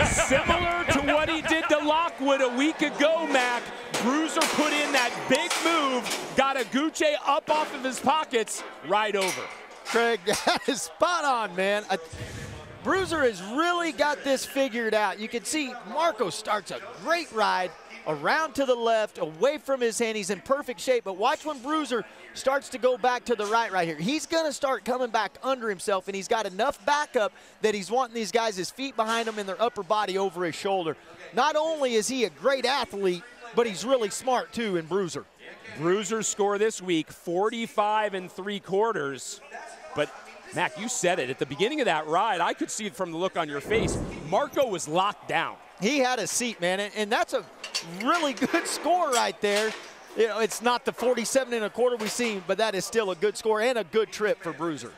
Similar to what he did to Lockwood a week ago, Mac. Bruiser put in that big move, got Eguchi up off of his pockets, right over. Craig, that is spot on, man. I Bruiser has really got this figured out. You can see Marco starts a great ride around to the left, away from his hand. He's in perfect shape, but watch when Bruiser starts to go back to the right right here. He's going to start coming back under himself, and he's got enough backup that he's wanting these guys, his feet behind him and their upper body over his shoulder. Not only is he a great athlete, but he's really smart too in Bruiser. Bruiser's score this week, 45 and three quarters. But Mac, you said it. At the beginning of that ride, I could see it from the look on your face. Marco was locked down. He had a seat, man, and, and that's a really good score right there. You know, it's not the 47 and a quarter we seen, but that is still a good score and a good trip for Bruiser.